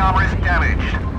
armor is damaged.